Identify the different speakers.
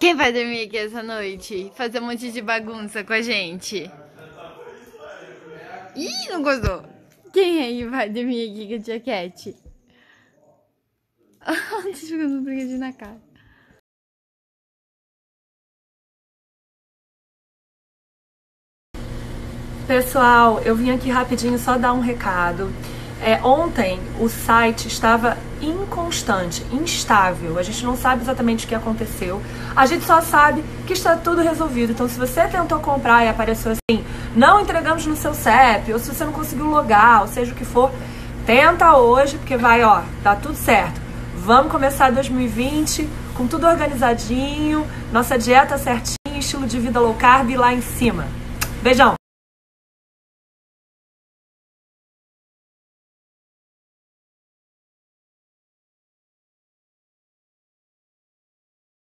Speaker 1: Quem vai dormir aqui essa noite? Fazer um monte de bagunça com a gente? Ih, não gostou. Quem aí vai dormir aqui com a tia Cat? Tá jogando brigadinho na cara.
Speaker 2: Pessoal, eu vim aqui rapidinho só dar um recado. É, ontem o site estava inconstante, instável. A gente não sabe exatamente o que aconteceu. A gente só sabe que está tudo resolvido. Então, se você tentou comprar e apareceu assim, não entregamos no seu CEP, ou se você não conseguiu logar, ou seja o que for, tenta hoje, porque vai, ó, tá tudo certo. Vamos começar 2020 com tudo organizadinho, nossa dieta certinha, estilo de vida low carb lá em cima. Beijão!